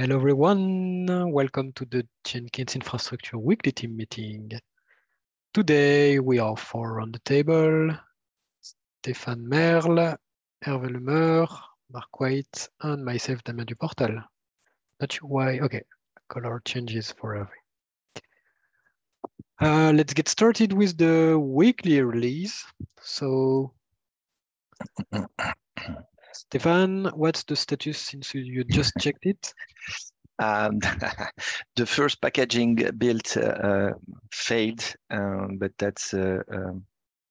Hello, everyone. Welcome to the Jenkins Infrastructure Weekly Team Meeting. Today, we are four on the table. Stéphane Merle, Hervé Lemeur, Mark Waite, and myself, Damien Duportal. Not sure why. Okay, color changes for Hervé. Uh, let's get started with the weekly release. So, Stefan, what's the status since you just checked it? Um, the first packaging built uh, failed, um, but that's uh, um,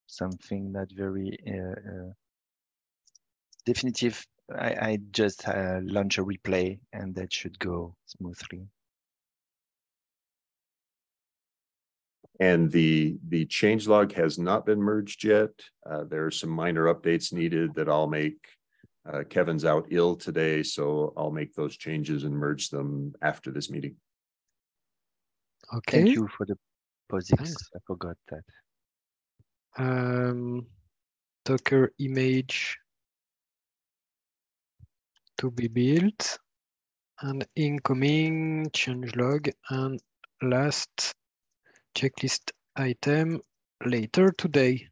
something not very uh, uh definitive. I, I just uh, launch a replay and that should go smoothly. And the, the changelog has not been merged yet. Uh, there are some minor updates needed that I'll make. Uh, Kevin's out ill today, so I'll make those changes and merge them after this meeting. Okay. Thank you for the POSIX. I forgot that. Um, Docker image to be built and incoming change log and last checklist item later today.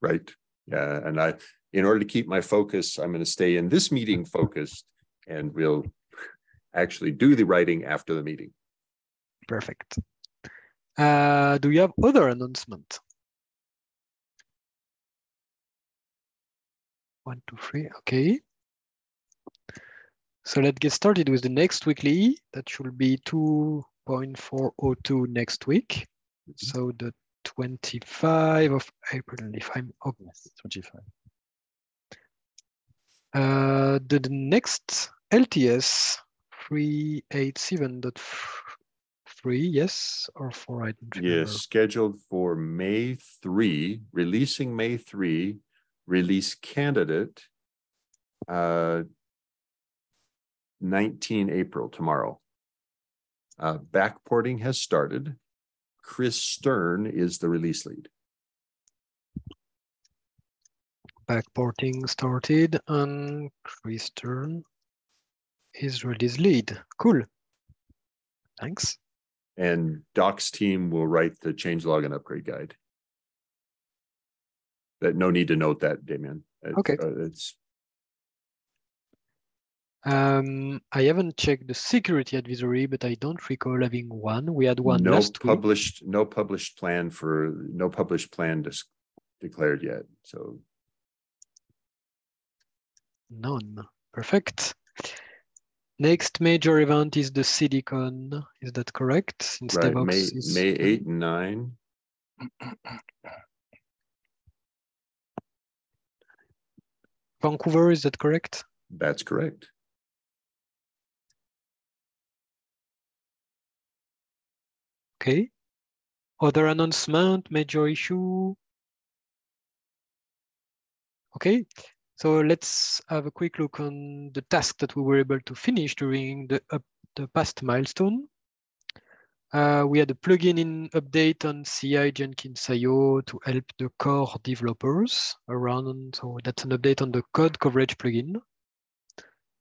Right. Yeah. And I, in order to keep my focus, I'm going to stay in this meeting focused and we'll actually do the writing after the meeting. Perfect. Uh, do you have other announcement? One, two, three. Okay. So let's get started with the next weekly. That should be 2.402 next week. So the 25 of April, if I'm okay. Yes, 25. Uh, the, the next LTS 387.3, yes, or 4, I don't remember. Yes, scheduled for May 3, releasing May 3, release candidate, uh, 19 April, tomorrow. Uh, backporting has started. Chris Stern is the release lead. Backporting started and Chris Stern is release lead. Cool. Thanks. And Doc's team will write the changelog and upgrade guide. That no need to note that, Damien. It's, Okay. uh, It's Um, I haven't checked the security advisory, but I don't recall having one. We had one no last week. published, no published plan for, no published plan dis- declared yet, so. None. Perfect. Next major event is the CDCon. Is that correct? Since Right, May, is- May eight and nine, Vancouver, is that correct? that's correct. Okay. Other announcement, major issue? Okay, so let's have a quick look on the task that we were able to finish during the, up the past milestone. Uh, we had a plugin in update on CI Jenkins IO to help the core developers around. So that's an update on the code coverage plugin.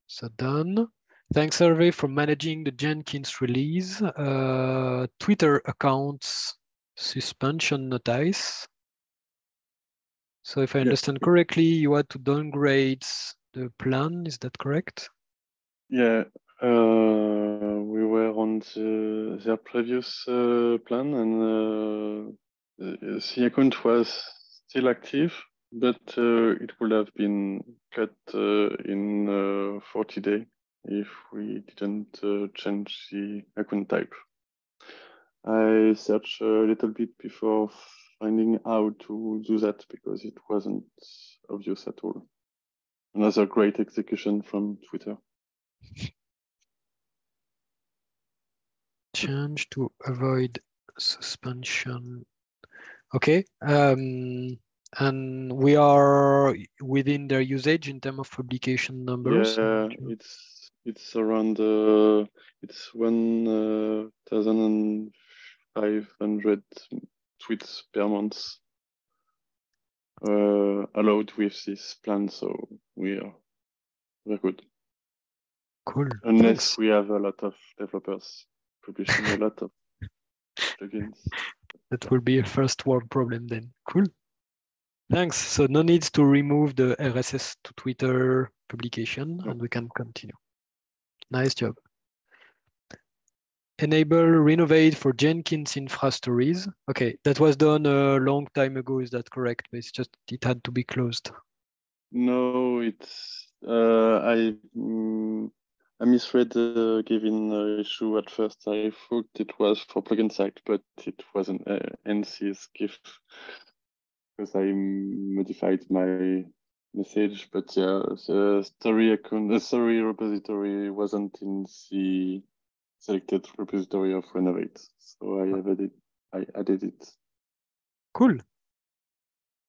So done. Thanks, Hervé, for managing the Jenkins release. Uh, Twitter accounts suspension notice. So if I understand correctly, you had to downgrade the plan. Is that correct? Yeah, uh, we were on the, their previous uh, plan and uh, the the account was still active, but uh, it would have been cut uh, in uh, 40 days if we didn't uh, change the account type. I searched a little bit before finding how to do that because it wasn't obvious at all. Another great execution from Twitter. Change to avoid suspension. Okay. Um, and we are within their usage in terms of publication numbers. Yeah, it's it's around uh, it's one uh, thousand and five hundred tweets per month uh, allowed with this plan, so we are we're good. Cool. Unless Thanks. we have a lot of developers publishing a lot of plugins. That will be a first world problem then. Cool. Thanks. So no need to remove the RSS to Twitter publication and we can continue. Nice job. Enable renovate for Jenkins infra stories. Okay, that was done a long time ago. Is that correct? It's just it had to be closed. No, it's uh, I mm, I misread the given uh, issue at first. I thought it was for plugin site, but it wasn't uh, NC's GIF because I modified my message. But yeah, the story account, the story repository wasn't in the selected repository of Renovate, so I have added I added it. Cool.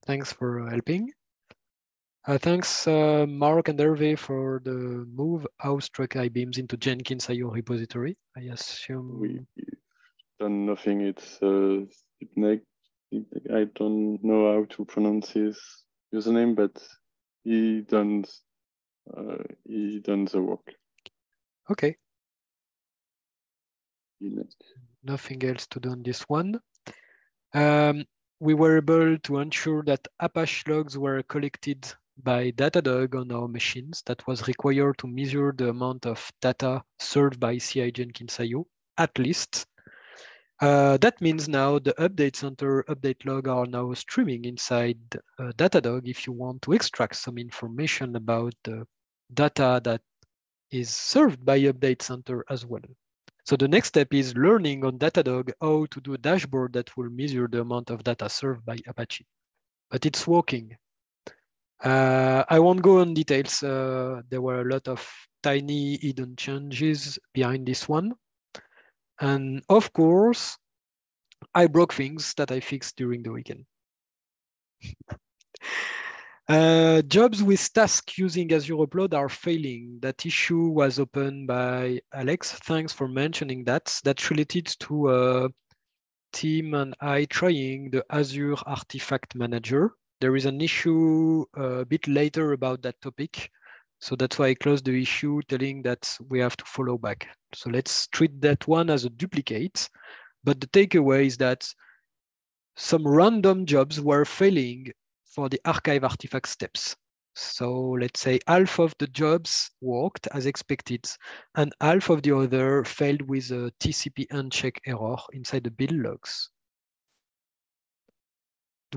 Thanks for helping. Uh, thanks, uh, Mark and Hervé, for the move house track I-beams into Jenkins IO repository. I assume We done nothing. It's uh. I don't know how to pronounce his username, but he done uh, he done the work. okay. Nothing else to do on this one. Um, we were able to ensure that Apache logs were collected by Datadog on our machines that was required to measure the amount of data served by CI Jenkins IO, at least. Uh, that means now the update center update log are now streaming inside uh, Datadog if you want to extract some information about the data that is served by update center as well. So the next step is learning on Datadog how to do a dashboard that will measure the amount of data served by Apache. But it's working. Uh, I won't go on details. Uh, there were a lot of tiny hidden changes behind this one. And of course, I broke things that I fixed during the weekend. Uh, jobs with task using Azure Upload are failing. That issue was opened by Alex. Thanks for mentioning that. That's related to uh, Tim and I trying the Azure Artifact Manager. There is an issue uh, a bit later about that topic. So that's why I closed the issue telling that we have to follow back. So let's treat that one as a duplicate. But the takeaway is that some random jobs were failing for the archive artifact steps. So let's say half of the jobs worked as expected, and half of the other failed with a TCP uncheck error inside the build logs.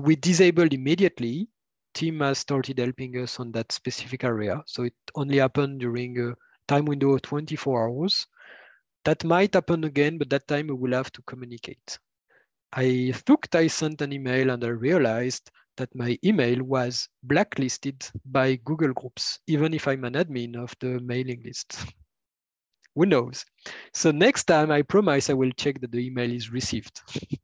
We disabled immediately. Tim has started helping us on that specific area. So it only happened during a time window of 24 hours. That might happen again, but that time we will have to communicate. I thought I sent an email and I realized that my email was blacklisted by Google Groups, even if I'm an admin of the mailing list. Who knows? So next time, I promise I will check that the email is received.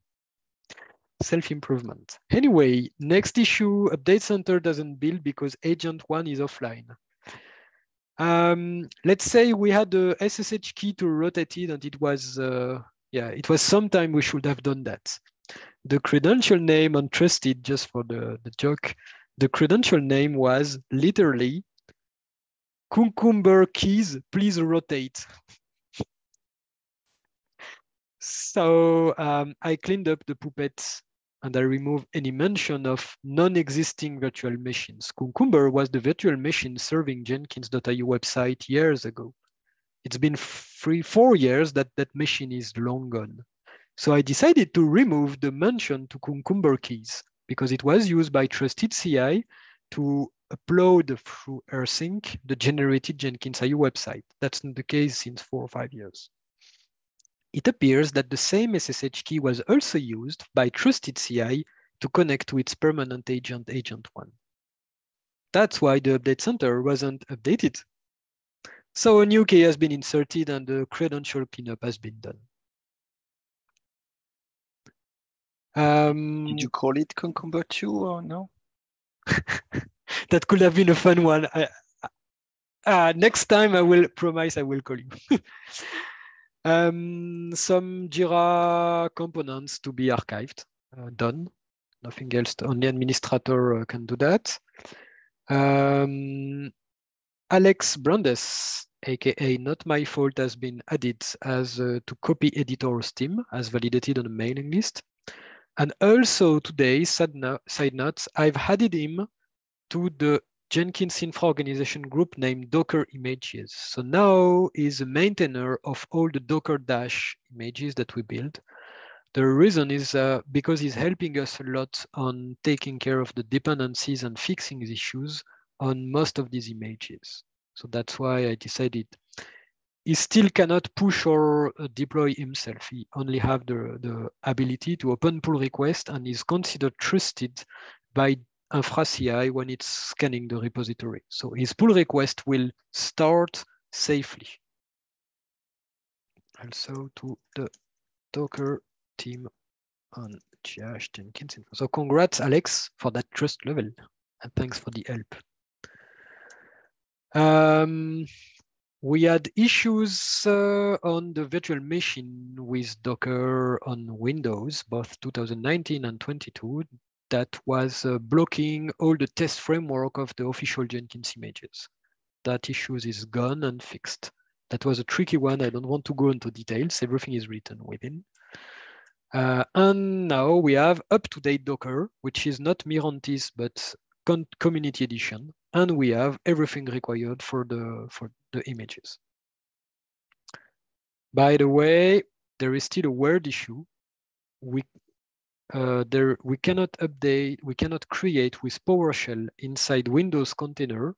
Self-improvement. Anyway, next issue, Update Center doesn't build because agent one is offline. Um, let's say we had the SSH key to rotate it and it was, uh, yeah, it was sometime we should have done that the credential name on trusted just for the, the joke the credential name was literally cucumber keys please rotate. So um, i cleaned up the puppet and i removed any mention of non-existing virtual machines. Cucumber was the virtual machine serving jenkins.io website years ago. It's been three four years that that machine is long gone so I decided to remove the mention to Cucumber keys because it was used by Trusted CI to upload through rsync the generated Jenkins IO website. That's not the case since four or five years. It appears that the same SSH key was also used by Trusted CI to connect to its permanent agent, agent one. That's why the update center wasn't updated. So a new key has been inserted and the credential cleanup has been done. Um, Did you call it Concomber 2 or no? that could have been a fun one. I, uh, next time I will promise I will call you. um, some Jira components to be archived, uh, done. Nothing else, only administrator uh, can do that. Um, Alex Brandes aka not my fault, has been added as uh, to copy editor's team as validated on the mailing list. And also today, side, no side notes, I've added him to the Jenkins Infra organization group named Docker Images. So now he's a maintainer of all the Docker Dash images that we build. The reason is uh, because he's helping us a lot on taking care of the dependencies and fixing issues on most of these images. So that's why I decided he still cannot push or uh, deploy himself. He only have the, the ability to open pull request and is considered trusted by InfraCI when it's scanning the repository. So his pull request will start safely. Also to the Docker team on GH Jenkins. So congrats, Alex, for that trust level. And thanks for the help. Um, we had issues uh, on the virtual machine with Docker on Windows, both 2019 and 22, that was uh, blocking all the test framework of the official Jenkins images. That issue is gone and fixed. That was a tricky one. I don't want to go into details. Everything is written within. Uh, and now we have up-to-date Docker, which is not Mirantis, but community edition. And we have everything required for the, for the images. By the way, there is still a word issue. We, uh, there, we cannot update, we cannot create with PowerShell inside Windows container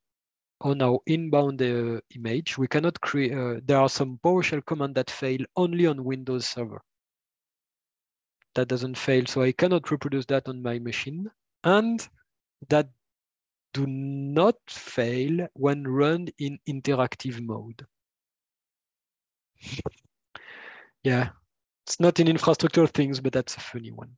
on our inbound uh, image. We cannot create, uh, there are some PowerShell commands that fail only on Windows server that doesn't fail. So I cannot reproduce that on my machine. And that do not fail when run in interactive mode. yeah, it's not in infrastructure things, but that's a funny one.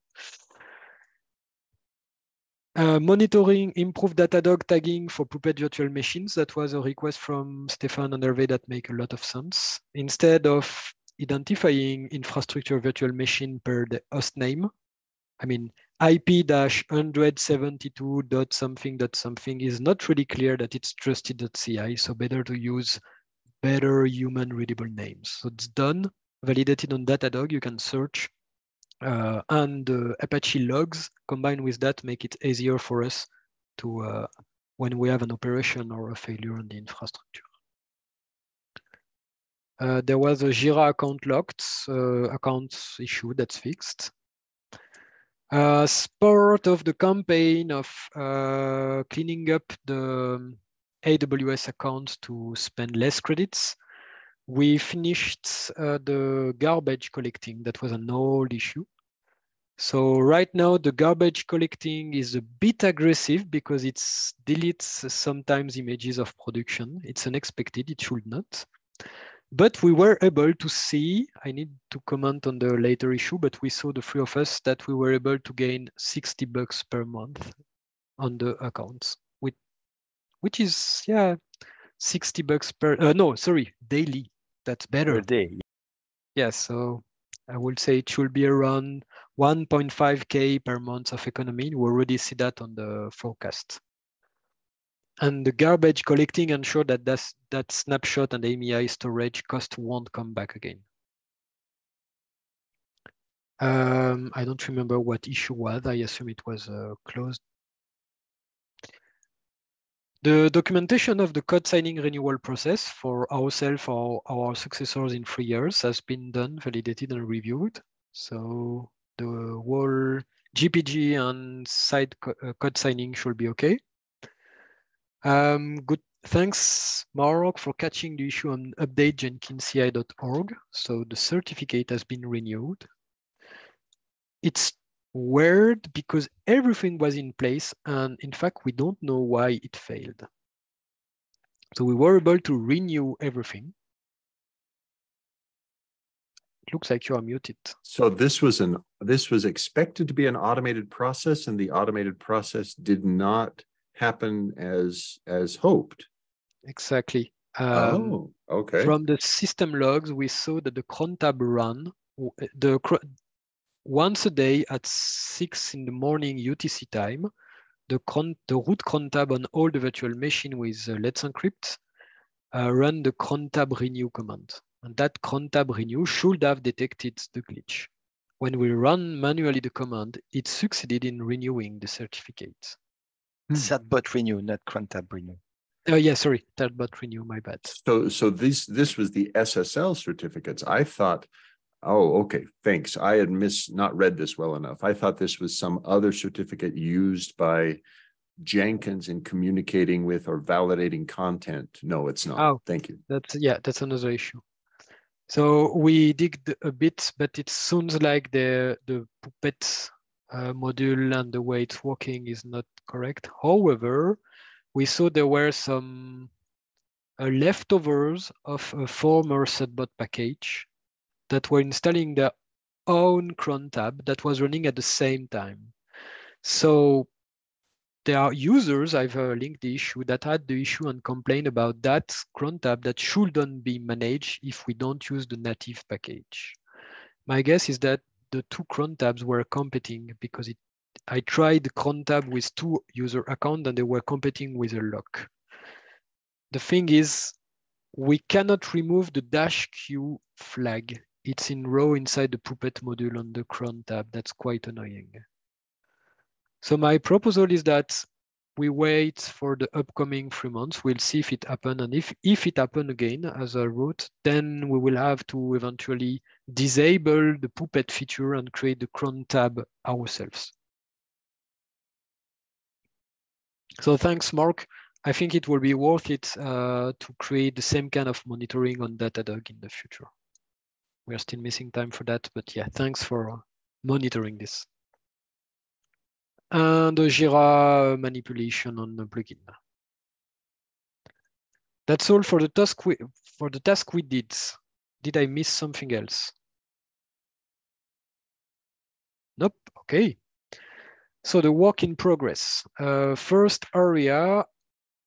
Uh, monitoring improved Datadog tagging for Puppet virtual machines. That was a request from Stefan and Hervé that make a lot of sense. Instead of identifying infrastructure virtual machine per the host name. I mean, IP-172 dot something dot something is not really clear that it's trusted.ci, so better to use better human readable names. So it's done, validated on Datadog, you can search uh, and uh, Apache logs combined with that make it easier for us to uh, when we have an operation or a failure on the infrastructure. Uh, there was a Jira account locked uh, account issue that's fixed. As part of the campaign of uh, cleaning up the AWS account to spend less credits, we finished uh, the garbage collecting. That was an old issue. So right now the garbage collecting is a bit aggressive because it deletes sometimes images of production. It's unexpected, it should not. But we were able to see, I need to comment on the later issue, but we saw the three of us that we were able to gain 60 bucks per month on the accounts, which, which is, yeah, 60 bucks per, uh, no, sorry, daily. That's better. Per day. Yeah, so I would say it should be around 1.5K per month of economy. We already see that on the forecast and the garbage collecting ensure that that's, that snapshot and AMI storage cost won't come back again. Um, I don't remember what issue was. I assume it was uh, closed. The documentation of the code signing renewal process for ourselves or our successors in three years has been done, validated, and reviewed. So the whole GPG and side co uh, code signing should be okay. Um, good. Thanks, Marok, for catching the issue on update jenkinsci.org. So the certificate has been renewed. It's weird because everything was in place and in fact, we don't know why it failed. So we were able to renew everything. It looks like you are muted. So this was an this was expected to be an automated process and the automated process did not happen as as hoped. Exactly. Um, oh, okay. From the system logs, we saw that the cron tab run the once a day at six in the morning UTC time. The cron, the root cron tab on all the virtual machine with uh, Let's Encrypt uh, run the cron tab renew command. And that cron tab renew should have detected the glitch. When we run manually the command, it succeeded in renewing the certificate. Hmm. Certbot renew, not cron tab renew. Oh yeah, sorry, Certbot renew, my bad. So, so this this was the SSL certificates. I thought, oh, okay, thanks. I had miss not read this well enough. I thought this was some other certificate used by Jenkins in communicating with or validating content. No, it's not. Oh, Thank you. That's yeah, that's another issue. So we digged a bit, but it sounds like the the Puppet uh, module and the way it's working is not correct. However, we saw there were some uh, leftovers of a former Certbot package that were installing their own cron tab that was running at the same time. So there are users, I've uh, linked the issue, that had the issue and complained about that cron tab that shouldn't be managed if we don't use the native package. My guess is that the two cron tabs were competing because it, I tried cron tab with two user accounts and they were competing with a lock. The thing is, we cannot remove the dash q flag. It's in row inside the Puppet module on the cron tab. That's quite annoying. So my proposal is that we wait for the upcoming three months. We'll see if it happen. And if, if it happen again as a root, then we will have to eventually disable the Puppet feature and create the cron tab ourselves. So thanks, Mark. I think it will be worth it uh, to create the same kind of monitoring on Datadog in the future. We are still missing time for that, but yeah, thanks for monitoring this and Jira manipulation on the plugin. That's all for the task we, for the task we did. Did I miss something else? Nope, okay. So the work in progress. Uh, first area,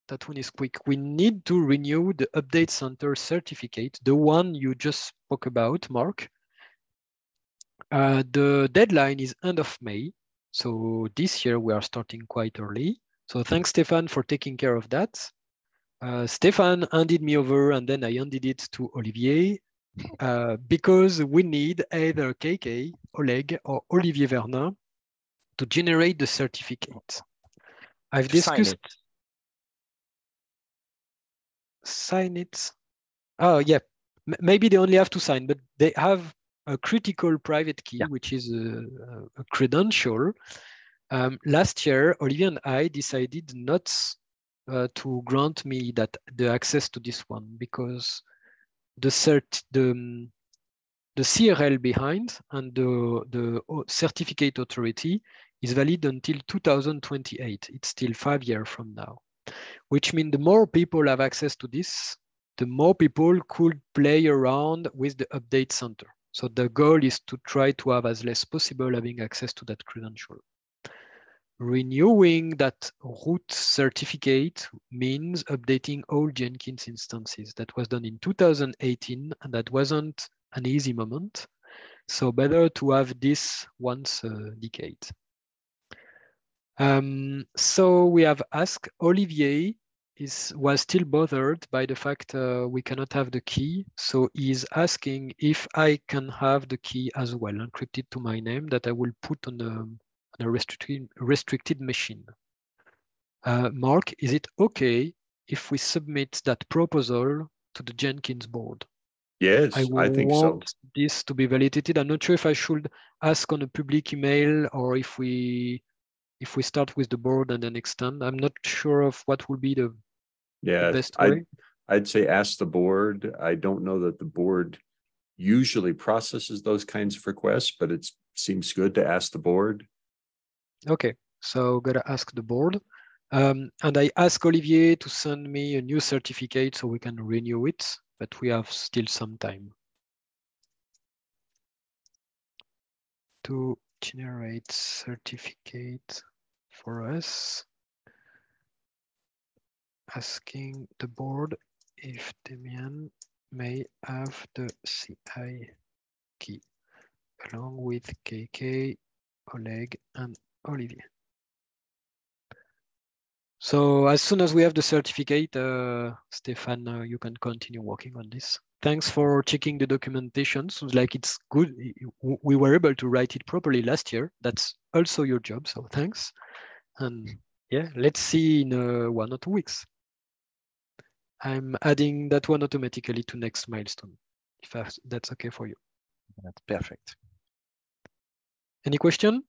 that one is quick. We need to renew the update center certificate, the one you just spoke about, Mark. Uh, the deadline is end of May. So this year we are starting quite early. So thanks, Stefan, for taking care of that. Uh, Stefan handed me over and then I handed it to Olivier uh, because we need either KK, Oleg, or Olivier Vernin to generate the certificate. I've discussed. Sign it. Sign it. Oh, yeah. M maybe they only have to sign, but they have a critical private key, yeah. which is a, a credential. Um, last year, Olivier and I decided not uh, to grant me that the access to this one because the cert the um, the CRL behind and the the certificate authority is valid until 2028. It's still five years from now, which means the more people have access to this, the more people could play around with the update center. So the goal is to try to have as less possible having access to that credential. Renewing that root certificate means updating all Jenkins instances. That was done in 2018, and that wasn't an easy moment. So better to have this once a decade. Um, so we have asked Olivier is was still bothered by the fact uh, we cannot have the key. So he's asking if I can have the key as well, encrypted to my name that I will put on a, on a restricted, restricted machine. Uh, Mark, is it okay if we submit that proposal to the Jenkins board? Yes, I, I think so. This to be validated. I'm not sure if I should ask on a public email or if we if we start with the board and then extend. I'm not sure of what will be the yeah, best I'd. I'd say ask the board. I don't know that the board usually processes those kinds of requests, but it seems good to ask the board. Okay, so gotta ask the board. Um, and I ask Olivier to send me a new certificate so we can renew it, but we have still some time to generate certificate for us asking the board if Damien may have the CI key along with KK, Oleg, and Olivier. So as soon as we have the certificate, uh, Stefan, uh, you can continue working on this. Thanks for checking the documentation. So like it's good. We were able to write it properly last year. That's also your job. So thanks. And yeah, let's see in uh, one or two weeks. I'm adding that one automatically to next milestone, if that's okay for you. That's perfect. Any question?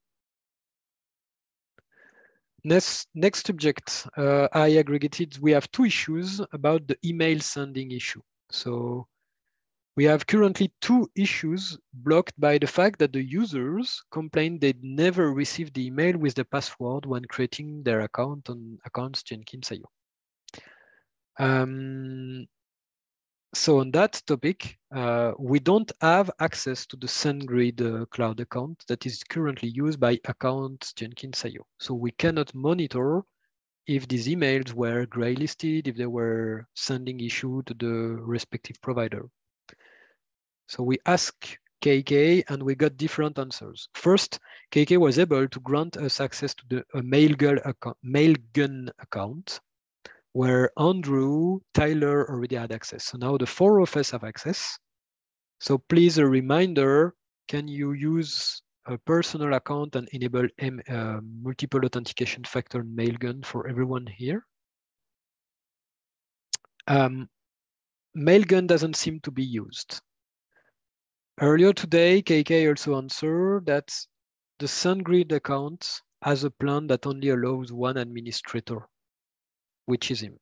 Next, next subject, uh, I aggregated, we have two issues about the email sending issue. So we have currently two issues blocked by the fact that the users complained they never received the email with the password when creating their account on accounts Jenkins.io. Um, so on that topic, uh, we don't have access to the SendGrid uh, cloud account that is currently used by account Jenkins.io. So we cannot monitor if these emails were gray listed, if they were sending issue to the respective provider. So we ask KK and we got different answers. First, KK was able to grant us access to the a Mailgun account, Mailgun account where Andrew, Tyler already had access. So now the four of us have access. So please a reminder, can you use a personal account and enable M, uh, multiple authentication factor Mailgun for everyone here? Um, Mailgun doesn't seem to be used. Earlier today, KK also answered that the SendGrid account has a plan that only allows one administrator which is him.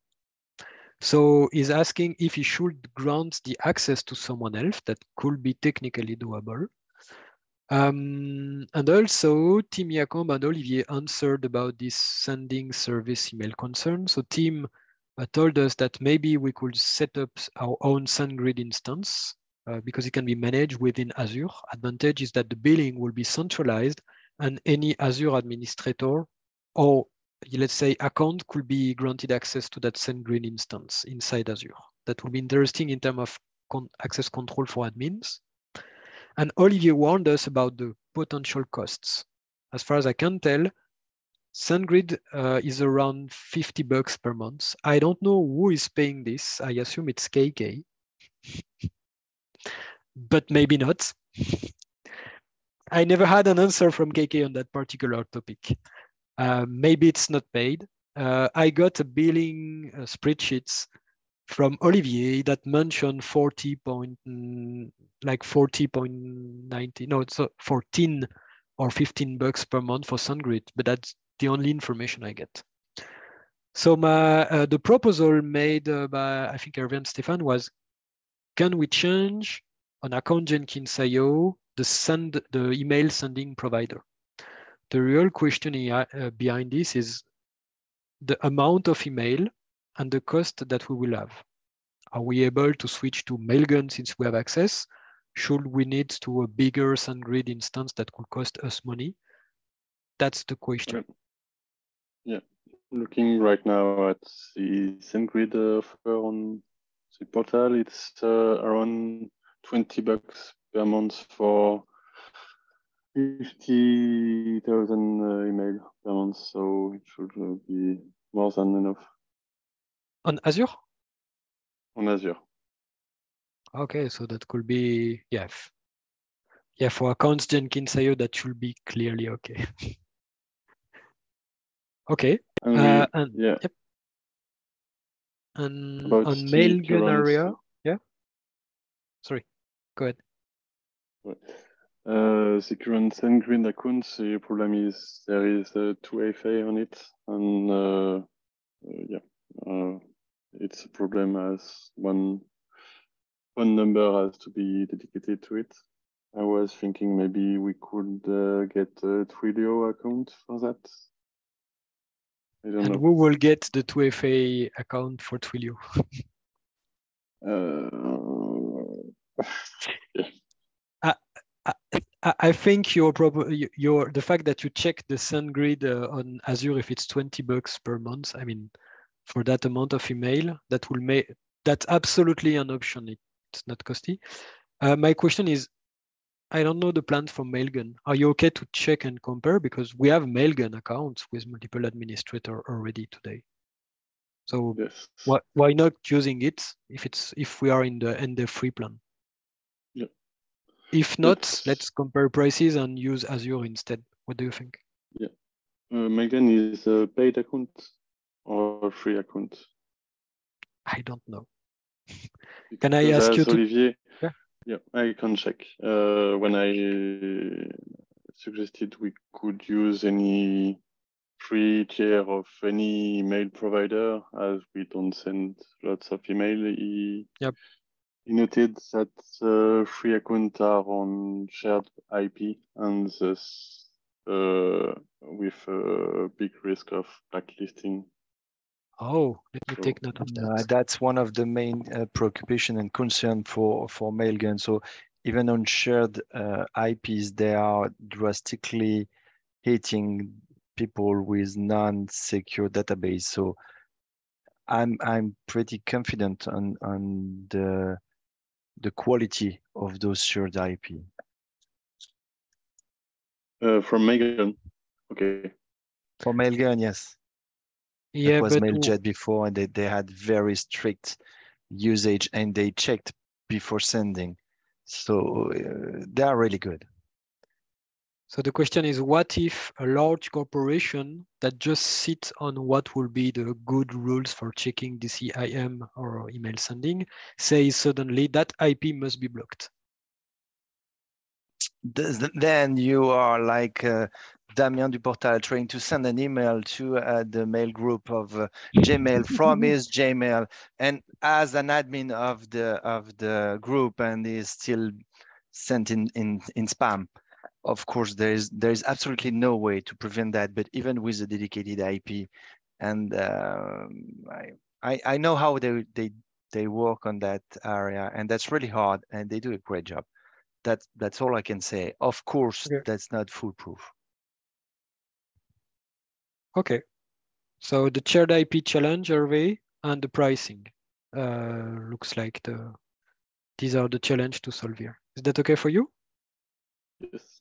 So he's asking if he should grant the access to someone else that could be technically doable. Um, and also, Tim Jacomb and Olivier answered about this sending service email concern. So Tim uh, told us that maybe we could set up our own SendGrid instance uh, because it can be managed within Azure. Advantage is that the billing will be centralized and any Azure administrator or let's say account could be granted access to that SendGrid instance inside Azure. That will be interesting in terms of con access control for admins. And Olivier warned us about the potential costs. As far as I can tell, SendGrid uh, is around 50 bucks per month. I don't know who is paying this. I assume it's KK, but maybe not. I never had an answer from KK on that particular topic. Uh, maybe it's not paid. Uh, I got a billing uh, spreadsheets from Olivier that mentioned 40 point, mm, like 40.90, no, it's 14 or 15 bucks per month for SendGrid, but that's the only information I get. So my, uh, the proposal made uh, by, I think, Hervé Stefan was, can we change on account Jenkins.io the send the email sending provider? The real question uh, behind this is the amount of email and the cost that we will have. Are we able to switch to Mailgun since we have access? Should we need to a bigger SendGrid instance that could cost us money? That's the question. Yeah, looking right now at the SendGrid offer on the portal, it's uh, around 20 bucks per month for 50,000 uh, email per month, so it should uh, be more than enough. On Azure? On Azure. Okay, so that could be, yeah. Yeah, for accounts Jenkins Jenkins.io, that should be clearly okay. okay. And, uh, and yeah. Yep. And About on Mailgun area, yeah. Sorry, go ahead. Uh, the current SendGrid account, the problem is there is a 2FA on it, and uh, uh, yeah, uh, it's a problem as one phone number has to be dedicated to it. I was thinking maybe we could uh, get a Twilio account for that. I don't And know. who will get the 2FA account for Twilio? Uh, I, I think your prob- y- your the fact that you check the SendGrid uh, on Azure if it's 20 bucks per month, I mean, for that amount of email, that will make that's absolutely an option. It's not costly. Uh, my question is, I don't know the plan for Mailgun. Are you okay to check and compare because we have Mailgun accounts with multiple administrator already today? So Yes. why, why not using it if it's if we are in the NDEV free plan? Yeah. If not, let's compare prices and use Azure instead. What do you think? Uh, Mailgun is a paid account or a free account? I don't know. Can I ask you as to- Olivier? Yeah. Yeah, I can check. Uh, when I suggested we could use any free tier of any email provider, as we don't send lots of email, he, Yep. He noted that uh, free accounts are on shared IP and thus uh, with a big risk of blacklisting. Oh, let me So, take note of Uh, that. that's one of the main uh, preoccupation and concern for for Mailgun. So even on shared uh, IPs, they are drastically hitting people with non-secure database. So I'm I'm pretty confident on on the the quality of those shared IP. Uh, from Mailgun. Okay. For Mailgun, yes. Yeah, that was but Mailjet before, and they, they had very strict usage, and they checked before sending. So uh, they are really good. So the question is, what if a large corporation that just sits on what will be the good rules for checking DKIM or email sending says suddenly that IP must be blocked? Then you are like uh, Damien Duportal trying to send an email to uh, the mail group of uh, Gmail from his Gmail, and as an admin of the of the group, and is still sent in in in spam. Of course, there is there is absolutely no way to prevent that. But even with a dedicated IP, and um I, I I know how they they they work on that area, and that's really hard, and they do a great job. That's that's all I can say. Of course, Okay. that's not foolproof. Okay. So the shared IP challenge, Hervé, and the pricing uh, looks like the these are the challenge to solve here. Is that okay for you? Yes.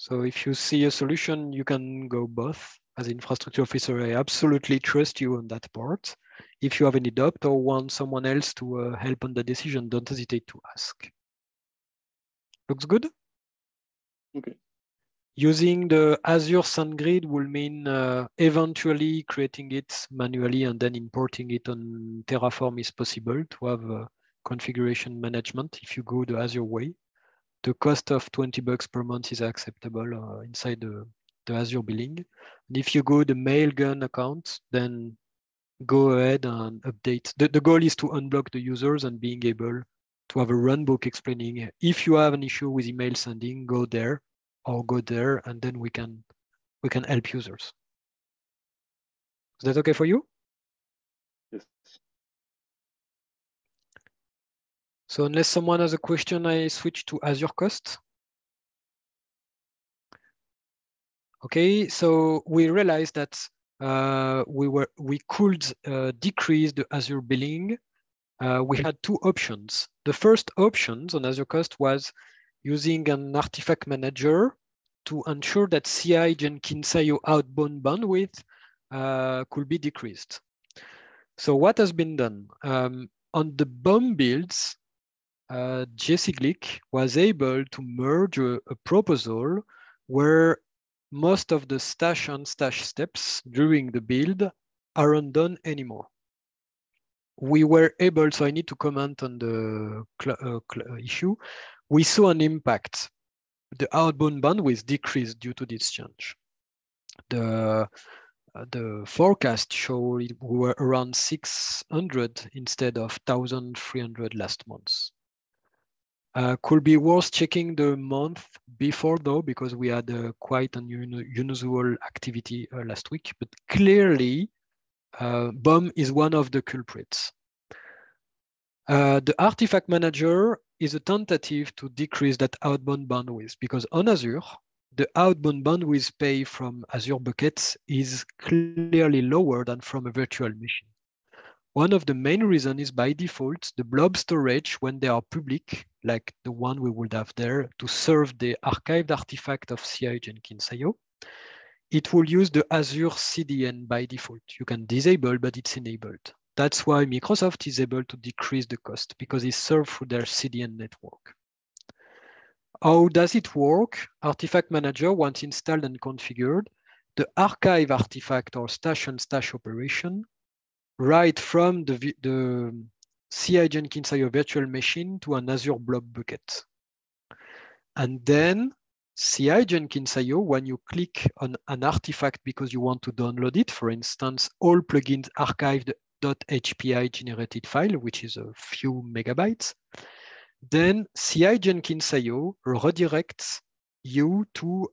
So if you see a solution, you can go both. As infrastructure officer, I absolutely trust you on that part. If you have any doubt or want someone else to uh, help on the decision, don't hesitate to ask. Looks good? Okay. Using the Azure SendGrid will mean uh, eventually creating it manually and then importing it on Terraform is possible to have uh, configuration management if you go the Azure way. The cost of 20 bucks per month is acceptable uh, inside the, the Azure billing. And if you go the Mailgun account, then go ahead and update. The, the goal is to unblock the users and being able to have a run book explaining if you have an issue with email sending, go there or go there, and then we can we can help users. Is that okay for you? So unless someone has a question, I switch to Azure cost. Okay, so we realized that uh, we were we could uh, decrease the Azure billing. Uh, we had two options. The first options on Azure cost was using an artifact manager to ensure that CI Jenkins.io outbound bandwidth uh, could be decreased. So what has been done? Um, on the BOM builds, uh, Jesse Glick was able to merge a, a proposal where most of the stash and stash steps during the build aren't done anymore. We were able, so I need to comment on the uh, issue. We saw an impact. The outbound bandwidth decreased due to this change. The uh, the forecast showed we were around 600 instead of 1,300 last month. Uh, could be worth checking the month before though, because we had uh, quite an unusual activity uh, last week, but clearly uh, BOM is one of the culprits. Uh, the artifact manager is a tentative to decrease that outbound bandwidth because on Azure, the outbound bandwidth pay from Azure buckets is clearly lower than from a virtual machine. One of the main reasons is by default, the blob storage when they are public, like the one we would have there to serve the archived artifact of CI Jenkins.io, it will use the Azure CDN by default. You can disable, but it's enabled. That's why Microsoft is able to decrease the cost because it's served through their CDN network. How does it work? Artifact Manager, once installed and configured, the archive artifact or stash and stash operation right from the, the CI Jenkins IO virtual machine to an Azure blob bucket. And then CI Jenkins IO, when you click on an artifact because you want to download it, for instance, all plugins archived.hpi generated file, which is a few megabytes, then CI Jenkins IO redirects you to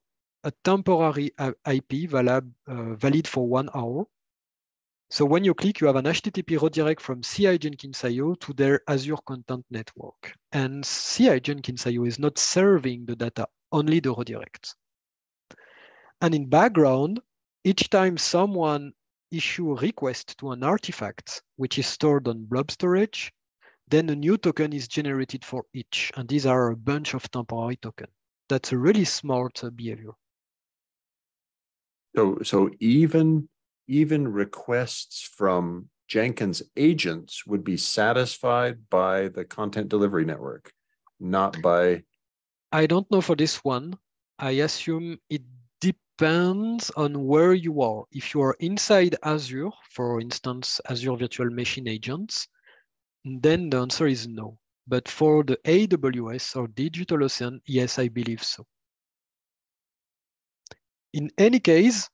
a temporary IP valid, uh, valid for one hour. So when you click, you have an HTTP redirect from CI Jenkins.io to their Azure Content Network. And CI Jenkins.io is not serving the data, only the redirect. And in background, each time someone issue a request to an artifact, which is stored on blob storage, then a new token is generated for each. And these are a bunch of temporary tokens. That's a really smart uh, behavior. So, so even even requests from Jenkins agents would be satisfied by the content delivery network, not by. I don't know for this one. I assume it depends on where you are. If you are inside Azure, for instance, Azure Virtual Machine Agents, then the answer is no. But for the AWS or DigitalOcean, yes, I believe so. In any case,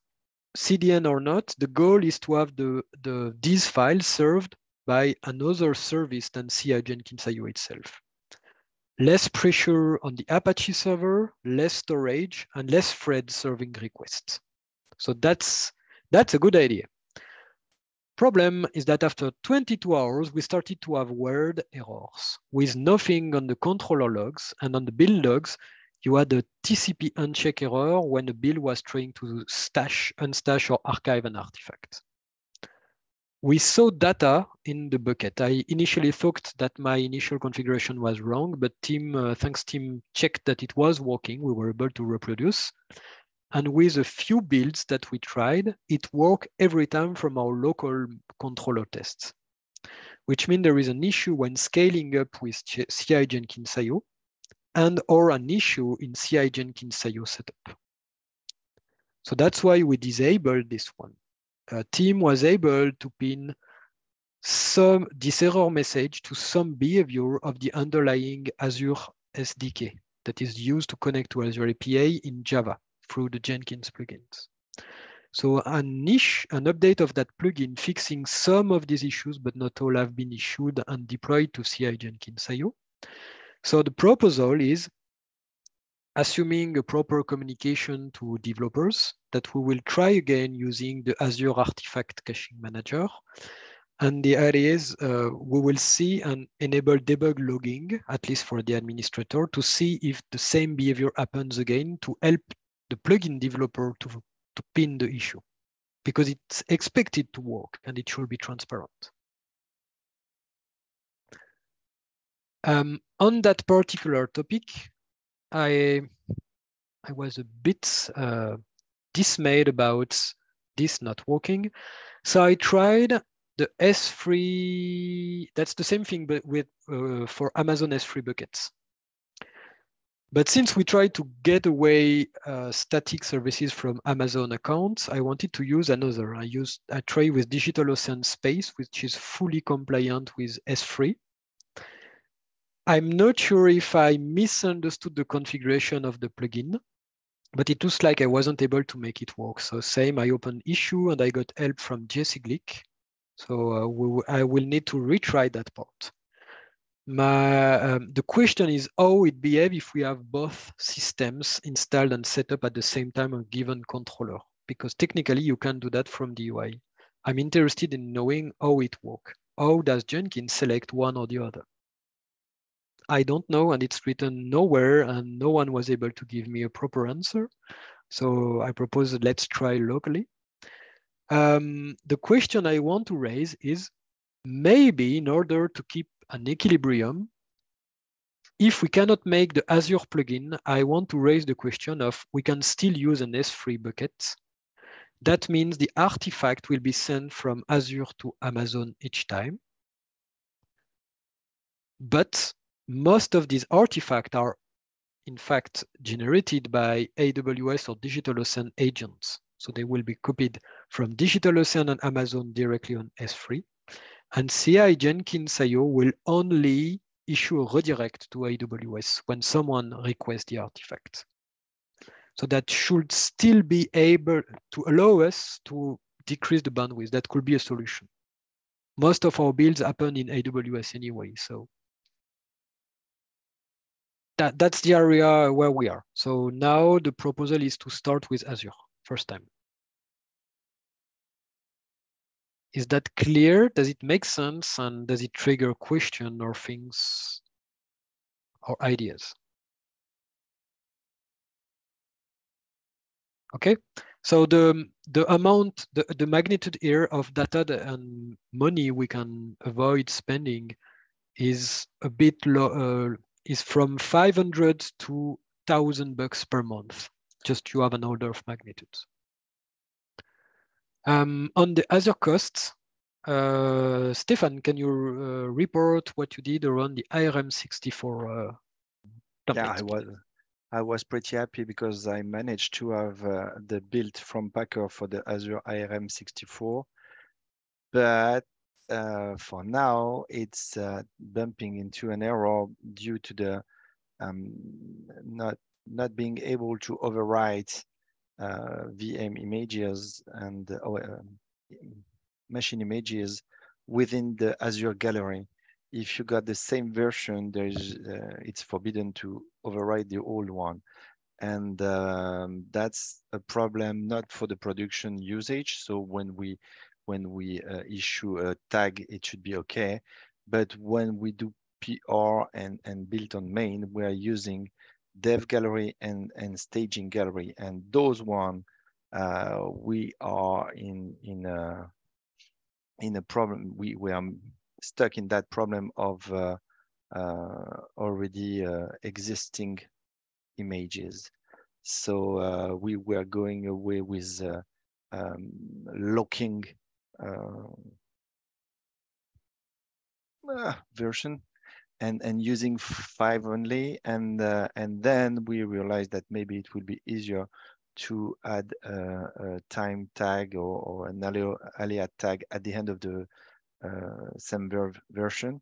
CDN or not, the goal is to have the, the these files served by another service than CI Jenkins IO itself. Less pressure on the Apache server, less storage, and less thread serving requests. So that's that's a good idea. Problem is that after 22 hours, we started to have weird errors with nothing on the controller logs and on the build logs, you had a TCP uncheck error when a build was trying to stash, unstash, or archive an artifact. We saw data in the bucket. I initially thought that my initial configuration was wrong, but Tim, uh, thanks Tim checked that it was working. We were able to reproduce. And with a few builds that we tried, it worked every time from our local controller tests, which means there is an issue when scaling up with CI Jenkins IO and or an issue in CI Jenkins IO setup. So that's why we disabled this one. A team was able to pin some this error message to some behavior of the underlying Azure SDK that is used to connect to Azure API in Java through the Jenkins plugins. So a niche, an update of that plugin fixing some of these issues, but not all have been issued and deployed to CI Jenkins IO. So the proposal is assuming a proper communication to developers that we will try again using the Azure Artifact Caching Manager. And the idea is uh, we will see and enable debug logging, at least for the administrator, to see if the same behavior happens again to help the plugin developer to, to pin the issue because it's expected to work and it should be transparent. Um, on that particular topic, I I was a bit uh, dismayed about this not working. So I tried the S3. That's the same thing, but with uh, for Amazon S3 buckets. But since we tried to get away uh, static services from Amazon accounts, I wanted to use another. I used I tried with DigitalOcean Space, which is fully compliant with S3. I'm not sure if I misunderstood the configuration of the plugin, but it looks like I wasn't able to make it work. So same, I opened issue and I got help from Jesse Glick. So uh, we, I will need to retry that part. My, um, the question is how it behave if we have both systems installed and set up at the same time on given controller, because technically you can do that from the UI. I'm interested in knowing how it works. How does Jenkins select one or the other? I don't know, and it's written nowhere, and no one was able to give me a proper answer. So I propose let's try locally. Um, the question I want to raise is maybe in order to keep an equilibrium, if we cannot make the Azure plugin, I want to raise the question of we can still use an S3 bucket That means the artifact will be sent from Azure to Amazon each time. But most of these artifacts are in fact generated by AWS or DigitalOcean agents. So they will be copied from DigitalOcean and Amazon directly on S3. And CI Jenkins IO will only issue a redirect to AWS when someone requests the artifact. So that should still be able to allow us to decrease the bandwidth. That could be a solution. Most of our builds happen in AWS anyway, so that, that's the area where we are. So now the proposal is to start with Azure first time. Is that clear? Does it make sense? And does it trigger question or things or ideas? Okay, so the the amount, the, the magnitude here of data and money we can avoid spending is a bit low, uh, is from 500 to 1000 bucks per month, just to have an order of magnitude. Um, on the other costs, uh, Stefan, can you uh, report what you did around the ARM64 uh, Yeah, I was, I was pretty happy because I managed to have uh, the build from Packer for the Azure ARM64. But uh, for now, it's uh, bumping into an error due to the um, not not being able to overwrite uh, VM images and uh, machine images within the Azure gallery. If you got the same version, there's uh, it's forbidden to overwrite the old one. And um, that's a problem not for the production usage. So when we when we uh, issue a tag, it should be okay. But when we do PR and, and build on main, we are using dev gallery and, and staging gallery. And those one, uh, we are in, in, a, in a problem. We, we are stuck in that problem of uh, uh, already uh, existing images. So uh, we were going away with um, locking uh, uh, version and and using five only and uh, and then we realized that maybe it would be easier to add a, a time tag or, or an alia tag at the end of the uh, same version.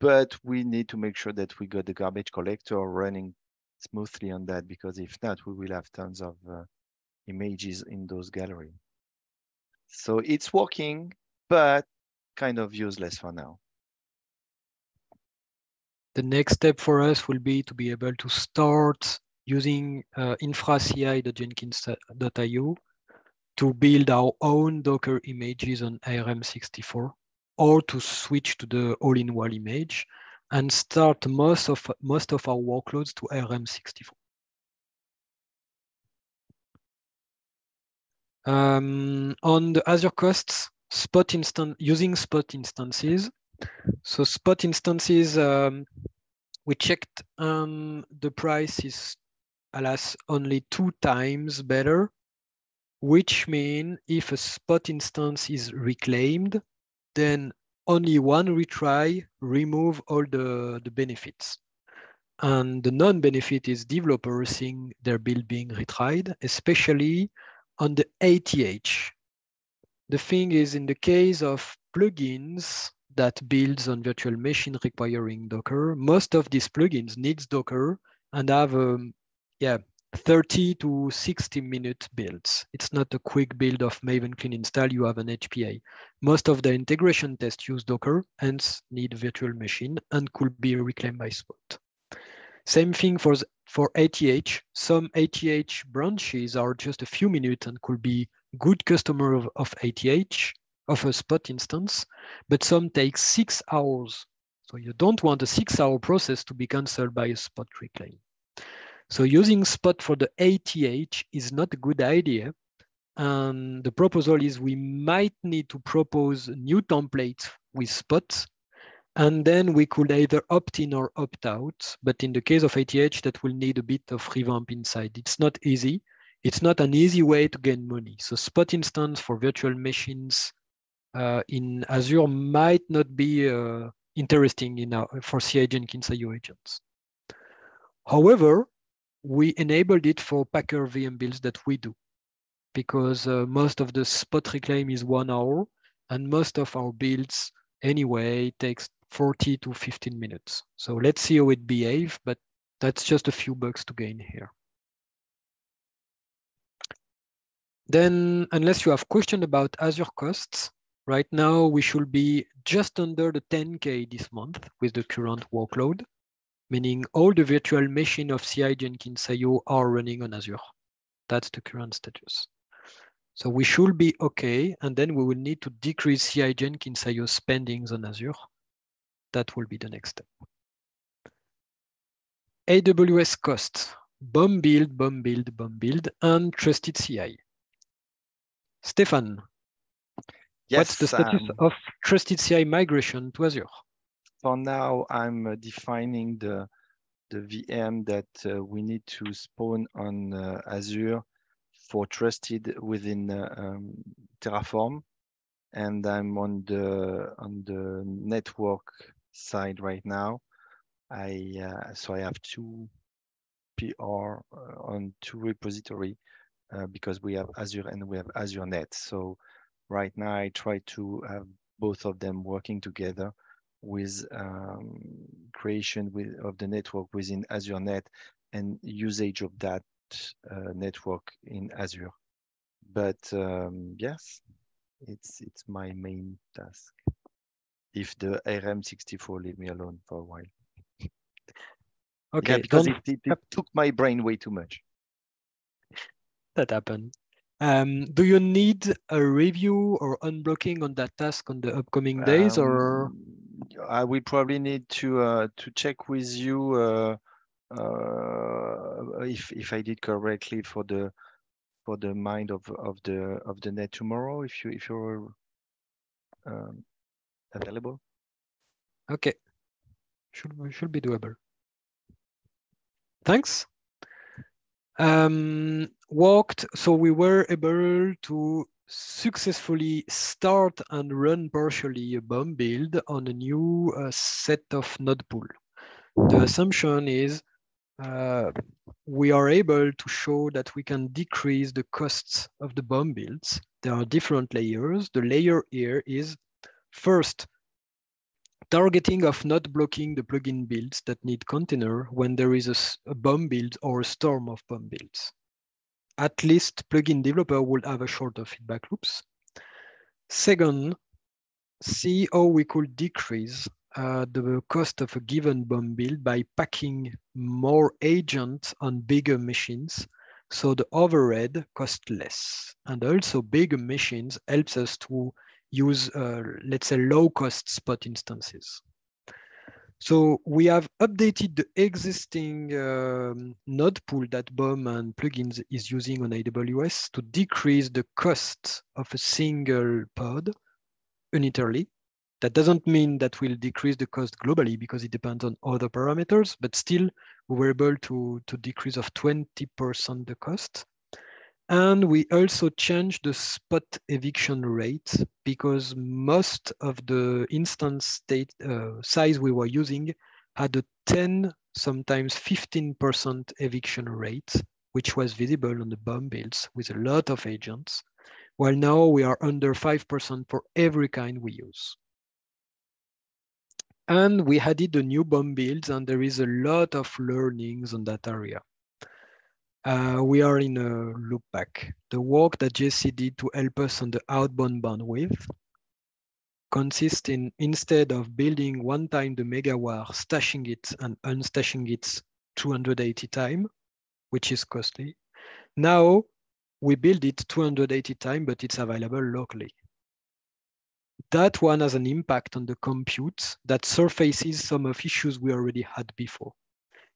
But we need to make sure that we got the garbage collector running smoothly on that because if not we will have tons of uh, images in those gallery so it's working, but kind of useless for now. The next step for us will be to be able to start using uh, infraci.jenkins.io to build our own Docker images on ARM64 or to switch to the all-in-one image and start most of most of our workloads to ARM64. Um, on the Azure costs, spot instant using spot instances. So spot instances, um, we checked um, the price is alas only two times better, which mean if a spot instance is reclaimed, then only one retry remove all the, the benefits. And the non-benefit is developers seeing their build being retried, especially on the ATH. The thing is, in the case of plugins that builds on virtual machine requiring Docker, most of these plugins needs Docker and have, um, yeah, 30 to 60 minute builds. It's not a quick build of Maven clean install, you have an HPA. Most of the integration tests use Docker, hence need virtual machine and could be reclaimed by Spot. Same thing for, for ATH. Some ATH branches are just a few minutes and could be good customer of, of ATH, of a spot instance, but some take six hours. So you don't want a six hour process to be canceled by a spot reclaim. So using spot for the ATH is not a good idea. And the proposal is we might need to propose new templates with spots and then we could either opt in or opt out. But in the case of ATH, that will need a bit of revamp inside. It's not easy. it's not an easy way to gain money. So spot instance for virtual machines uh, in Azure might not be uh, interesting in our, for CI Jenkins IO agents. However, we enabled it for Packer VM builds that we do because uh, most of the spot reclaim is one hour and most of our builds anyway takes 40 to 15 minutes. So let's see how it behaves, but that's just a few bucks to gain here. Then, unless you have question about Azure costs, right now we should be just under the 10K this month with the current workload, meaning all the virtual machine of CI Jenkins IO are running on Azure. That's the current status. So we should be okay, and then we will need to decrease CI Jenkins IO spendings on Azure. That will be the next step. AWS costs, BOM build, BOM build, BOM build, and trusted CI. Stefan, Yes, what's the status um, of trusted CI migration to Azure? for now, I'm uh, defining the the VM that uh, we need to spawn on uh, Azure for trusted within uh, um, Terraform, and I'm on the on the network side right now. I uh, so I have two PR uh, on two repository uh, because we have Azure and we have Azure Net. So right now I try to have both of them working together with um, creation with, of the network within Azure Net and usage of that uh, network in Azure. But um, yes, it's it's my main task. If the ARM64 leave me alone for a while. Okay, yeah, because it, it, it took my brain way too much. that happened. Um, do you need a review or unblocking on that task on the upcoming days or? Um, I will probably need to uh, to check with you uh, uh, if if I did correctly for the for the mind of of the of the net tomorrow. If you if you're um, available. Okay, should should be doable. Thanks. Um, walked, so we were able to successfully start and run partially a BOM build on a new uh, set of node pool. The assumption is uh, we are able to show that we can decrease the costs of the BOM builds. There are different layers. The layer here is first targeting of not blocking the plugin builds that need container when there is a BOM build or a storm of BOM builds. At least plugin developer will have a shorter feedback loops. Second, see how we could decrease uh, the cost of a given BOM build by packing more agents on bigger machines so the overhead cost less. And also bigger machines helps us to use, uh, let's say, low-cost spot instances. So we have updated the existing um, node pool that BOM and plugins is using on AWS to decrease the cost of a single pod unitarily. That doesn't mean that we'll decrease the cost globally because it depends on other parameters, but still we were able to, to decrease of 20% the cost. And we also changed the spot eviction rate because most of the instance state uh, size we were using had a 10, sometimes 15% eviction rate, which was visible on the BOM builds with a lot of agents, while now we are under 5% for every kind we use. And we added the new BOM builds and there is a lot of learnings on that area. Uh, we are in a loop back. The work that Jesse did to help us on the outbound bandwidth consists in instead of building one time the megawar, stashing it and unstashing it 280 time, which is costly. Now we build it 280 time, but it's available locally. That one has an impact on the compute that surfaces some of issues we already had before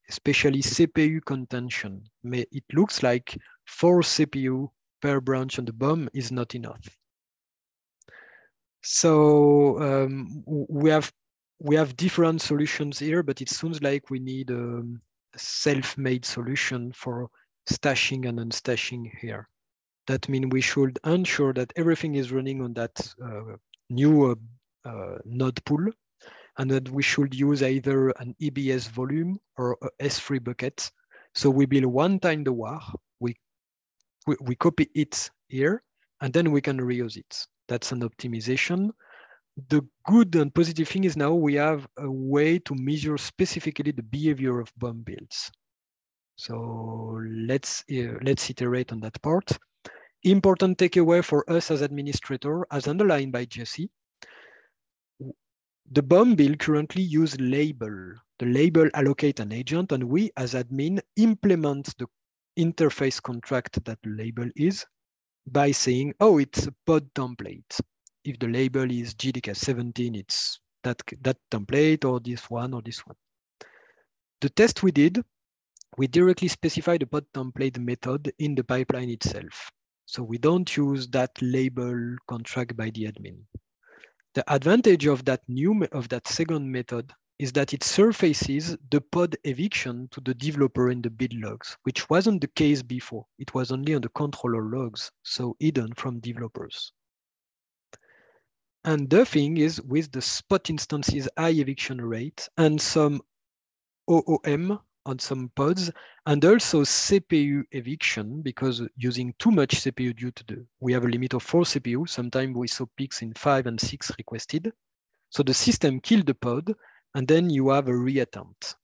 especially CPU contention. It looks like four CPU per branch on the BOM is not enough. So um, we have we have different solutions here, but it sounds like we need a self-made solution for stashing and unstashing here. That means we should ensure that everything is running on that uh, new uh, uh, node pool and that we should use either an EBS volume or a S3 bucket. So we build one time the WAR, we, we, we copy it here, and then we can reuse it. That's an optimization. The good and positive thing is now we have a way to measure specifically the behavior of BOM builds. So let's, uh, let's iterate on that part. Important takeaway for us as administrator, as underlined by Jesse, the BOM bill currently use label. The label allocate an agent and we as admin implement the interface contract that the label is by saying, oh, it's a pod template. If the label is JDK 17, it's that, that template or this one or this one. The test we did, we directly specify the pod template method in the pipeline itself. So we don't use that label contract by the admin. The advantage of that new of that second method is that it surfaces the pod eviction to the developer in the build logs, which wasn't the case before. It was only on the controller logs, so hidden from developers. And the thing is with the spot instances high eviction rate and some OOM on some pods and also CPU eviction because using too much CPU due to the, we have a limit of four CPU. Sometimes we saw peaks in five and six requested. So the system killed the pod and then you have a reattempt.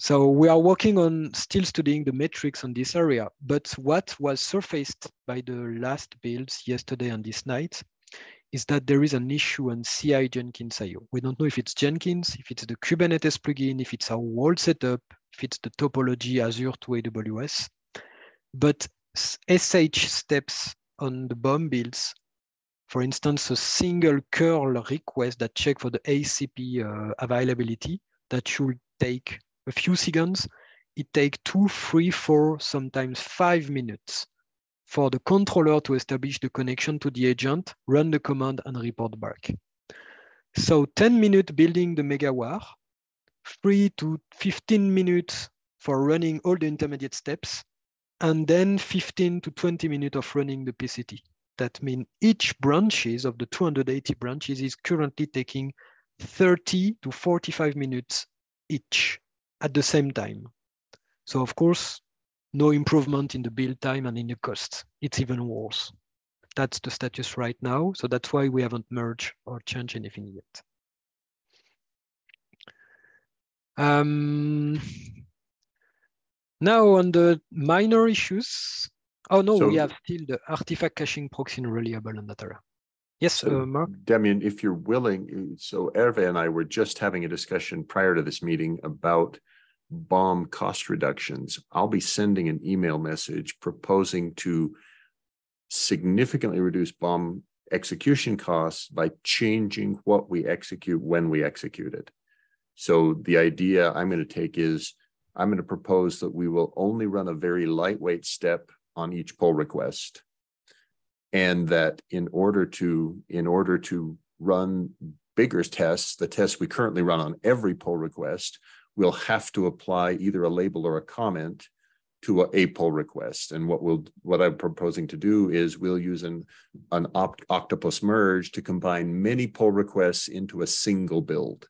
So we are working on still studying the metrics on this area, but what was surfaced by the last builds yesterday and this night is that there is an issue on CI Jenkins IO. We don't know if it's Jenkins, if it's the Kubernetes plugin, if it's our whole setup, if it's the topology Azure to AWS. But SH steps on the BOM builds for instance, a single curl request that check for the ACP uh, availability that should take a few seconds. It take two, three, four, sometimes five minutes for the controller to establish the connection to the agent, run the command and report back. So 10 minutes building the megawar, three to 15 minutes for running all the intermediate steps, and then 15 to 20 minutes of running the PCT. That means each branches of the 280 branches is currently taking 30 to 45 minutes each at the same time. So of course, no improvement in the build time and in the cost. It's even worse. That's the status right now. So that's why we haven't merged or changed anything yet. Um, now on the minor issues, Oh no, so, we have still the artifact caching proxy reliable on that area. Yes, so, uh, Mark. Damien, if you're willing, so Hervé and I were just having a discussion prior to this meeting about BOM cost reductions. I'll be sending an email message proposing to significantly reduce BOM execution costs by changing what we execute when we execute it. So the idea I'm going to take is I'm going to propose that we will only run a very lightweight step on each pull request and that in order to in order to run bigger tests the tests we currently run on every pull request we'll have to apply either a label or a comment to a, a pull request. And what we'll what i'm proposing to do is we'll use an an opt, octopus merge to combine many pull requests into a single build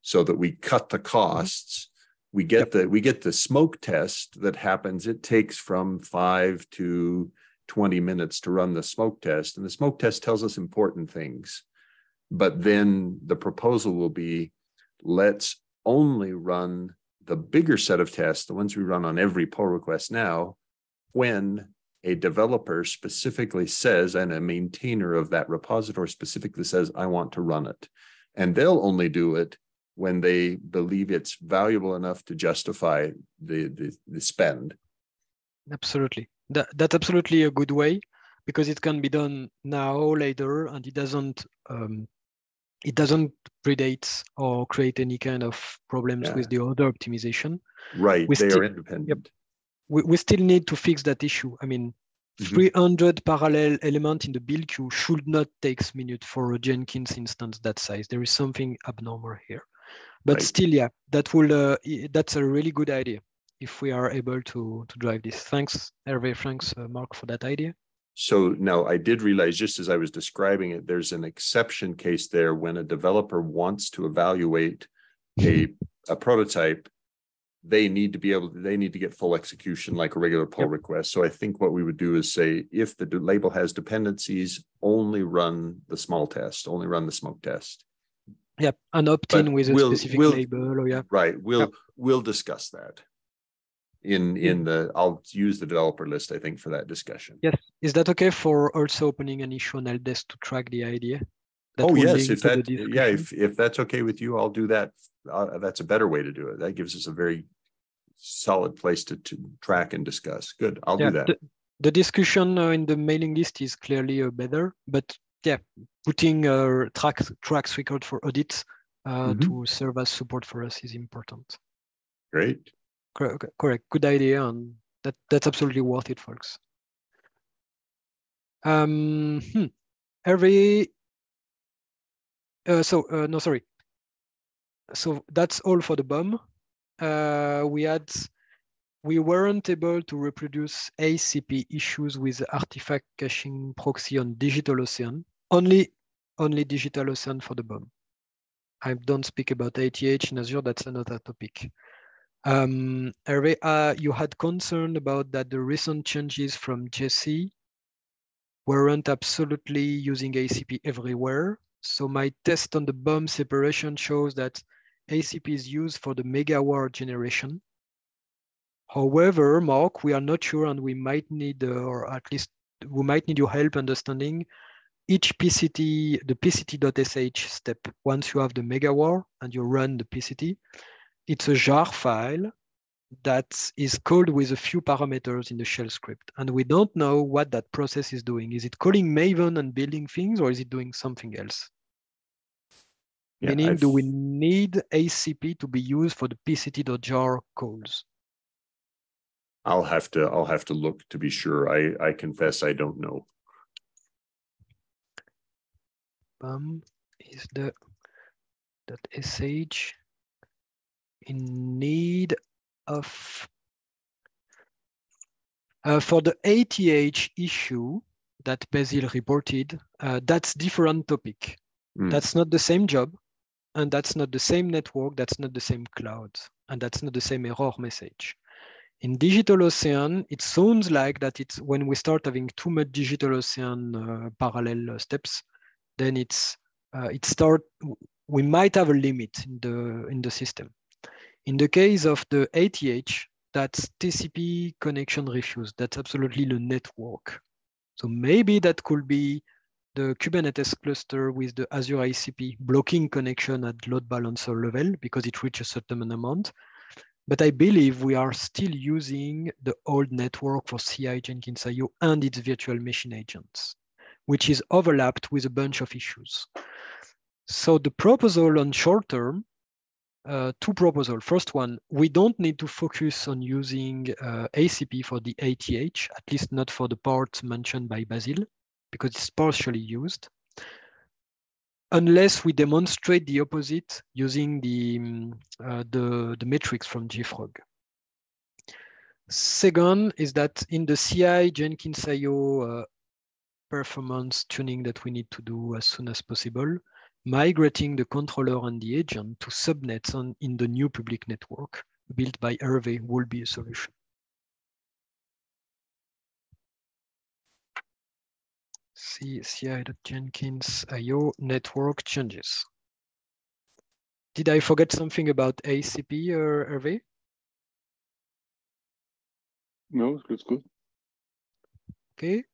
so that we cut the costs. We get yep. the we get the smoke test that happens. It takes from 5 to 20 minutes to run the smoke test and the smoke test tells us important things. But then the proposal will be let's only run the bigger set of tests the ones we run on every pull request now when a developer specifically says and a maintainer of that repository specifically says i want to run it and they'll only do it when they believe it's valuable enough to justify the, the, the spend. Absolutely. That, that's absolutely a good way because it can be done now or later and it doesn't um, it doesn't predate or create any kind of problems yeah. with the other optimization. Right, we they still, are independent. Yep, we, we still need to fix that issue. I mean, mm-hmm. 300 parallel element in the build queue should not take minutes for a Jenkins instance that size. There is something abnormal here but right. still yeah that will uh, that's a really good idea if we are able to to drive this. Thanks, Hervé. Thanks, uh, Mark, for that idea. So now I did realize just as I was describing it, there's an exception case there when a developer wants to evaluate a, mm-hmm. a prototype. They need to be able to, they need to get full execution like a regular pull Yep. request. So I think what we would do is say, if the label has dependencies, only run the small test, only run the smoke test. Yep, and opt in But with a we'll- specific we'll- label. Or yeah, Right, we'll, Yep. we'll discuss that. In, in the, I'll use the developer list, I think, for that discussion. yes. Is that okay for also opening an issue on helpdesk to track the idea? That Oh, yes, if that, yeah, if, if that's okay with you, I'll do that. Uh, that's a better way to do it. That gives us a very solid place to, to track and discuss. Good, I'll yeah, do that. The, the discussion uh, in the mailing list is clearly uh, better, but yeah, putting uh, tracks tracks record for audits uh, Mhm. to serve as support for us is important. Great. Cor- cor- Correct, good idea, and that that's absolutely worth it, folks. Um, hmm. Every uh, so uh, no, sorry. So that's all for the BOM. Uh, we had we weren't able to reproduce ACP issues with artifact caching proxy on DigitalOcean. Only only DigitalOcean for the BOM. I don't speak about ATH in Azure. That's another topic. Um, uh, you had concern about that the recent changes from Jesse weren't absolutely using ACP everywhere. So my test on the BOM separation shows that ACP is used for the megawar generation. However, Mark, we are not sure and we might need, uh, or at least we might need your help understanding each PCT, the PCT.sh step. Once you have the megawar and you run the PCT, it's a jar file that is called with a few parameters in the shell script. And we don't know what that process is doing. Is it calling Maven and building things or is it doing something else? Yeah, Meaning, do we need ACP to be used for the PCT.jar calls? I'll have to, I'll have to look to be sure. I, I confess I don't know. Bum is the that sh in need of uh, for the ATH issue that Basil reported, uh, that's different topic. Mm. That's not the same job, and that's not the same network, that's not the same cloud, and that's not the same error message. In digital ocean, it sounds like that it's when we start having too much DigitalOcean uh, parallel uh, steps, then it's uh, it start we might have a limit in the in the system. In the case of the ATH, that's TCP connection refused. That's absolutely the network. So maybe that could be the Kubernetes cluster with the Azure ICP blocking connection at load balancer level because it reaches a certain amount. But I believe we are still using the old network for CI Jenkins IO and its virtual machine agents, which is overlapped with a bunch of issues. So the proposal on short term, uh, two proposals. First one, we don't need to focus on using uh, ACP for the ATH, at least not for the part mentioned by Basil, because it's partially used. Unless we demonstrate the opposite using the, um, uh, the, the metrics from JFrog. Second is that in the CI Jenkins IO uh, performance tuning that we need to do as soon as possible, migrating the controller and the agent to subnets on, in the new public network built by Hervé will be a solution. C ci.jenkins IO network changes. Did I forget something about ACP or Hervé? No, it looks good. Okay.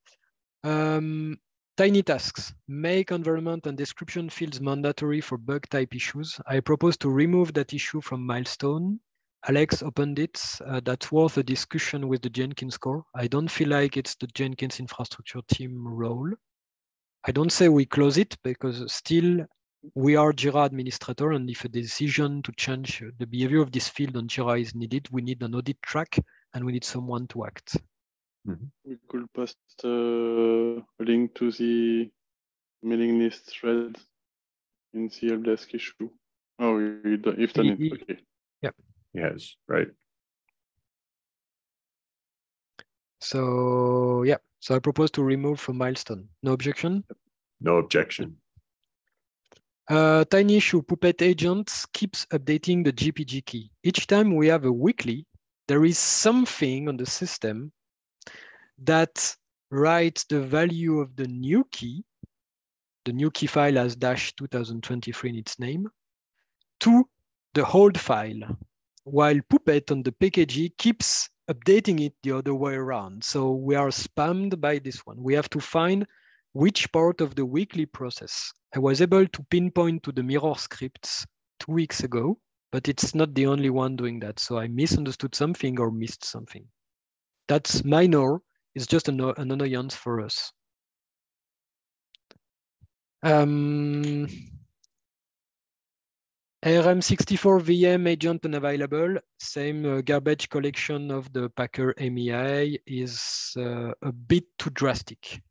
Um, tiny tasks. Make environment and description fields mandatory for bug type issues. I propose to remove that issue from milestone. Alex opened it. Uh, that's worth a discussion with the Jenkins core. I don't feel like it's the Jenkins infrastructure team role. I don't say we close it because still we are Jira administrator and if a decision to change the behavior of this field on Jira is needed, we need an audit track and we need someone to act. We could post uh, a link to the mailing list thread in the help desk issue. Oh, you, do- you've done it. Ye- Okay. Yes, right. So yeah, so I propose to remove from milestone. No objection? No objection. Uh, tiny issue, Puppet agent keeps updating the GPG key. Each time we have a weekly, there is something on the system that writes the value of the new key, the new key file has dash 2023 in its name, to the hold file, while Puppet on the PKG keeps updating it the other way around. So we are spammed by this one. We have to find which part of the weekly process. I was able to pinpoint to the mirror scripts two weeks ago, but it's not the only one doing that. So I misunderstood something or missed something. That's minor, it's just an, an annoyance for us. Um, ARM64 VM agent unavailable, same uh, garbage collection of the Packer AMI is uh, a bit too drastic.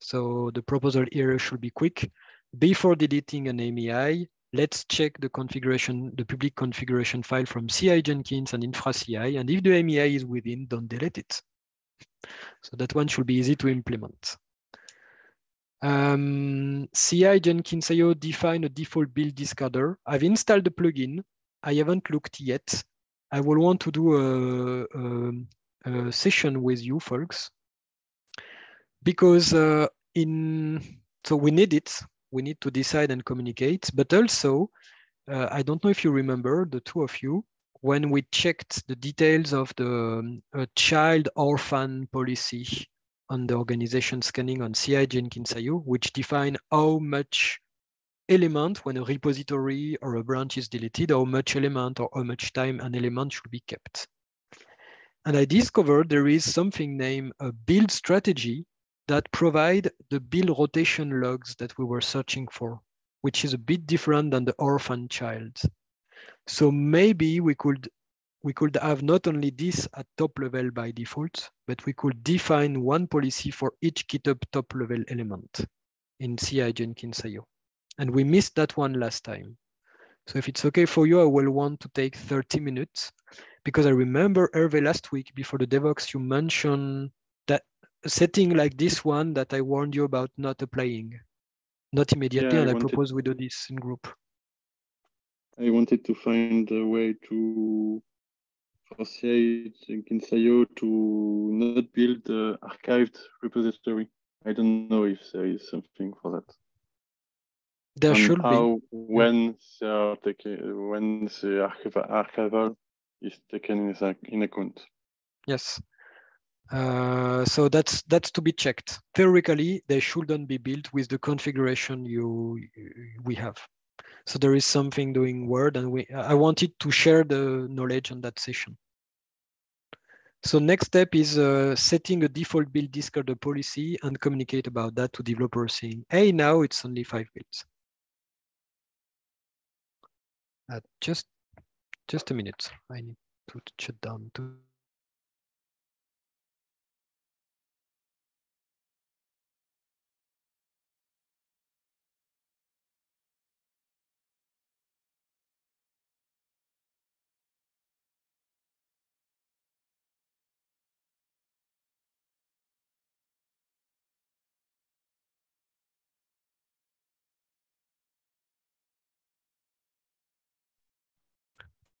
So the proposal here should be quick. Before deleting an AMI, let's check the configuration, the public configuration file from CI Jenkins and InfraCI. And if the AMI is within, don't delete it. So that one should be easy to implement. Um, CI Jenkins IO define a default build discarder. I've installed the plugin. I haven't looked yet. I will want to do a, a, a session with you folks because uh, in so we need it. We need to decide and communicate, but also uh, I don't know if you remember the two of you when we checked the details of the um, child orphan policy on the organization scanning on CI IO, which define how much element when a repository or a branch is deleted, how much element or how much time an element should be kept. And I discovered there is something named a build strategy that provide the build rotation logs that we were searching for, which is a bit different than the orphan child. So maybe we could we could have not only this at top level by default, but we could define one policy for each GitHub top level element in CI Jenkins IO. And we missed that one last time. So if it's okay for you, I will want to take 30 minutes because I remember Hervé last week before the Devoxx, you mentioned that a setting like this one that I warned you about not applying, not immediately, Yeah, I and I wanted- propose we do this in group. I wanted to find a way to Jenkins IO to not build the archived repository. I don't know if there is something for that. There and should be. how, when they are taken, when the archival, archival is taken in, ac- in account. Yes. Uh, so that's that's to be checked. Theoretically, they shouldn't be built with the configuration you we have. So there is something doing Word, and we I wanted to share the knowledge on that session. So next step is uh, setting a default build discarder policy and communicate about that to developers saying, hey, now it's only five builds. Uh, just just a minute. I need to shut down to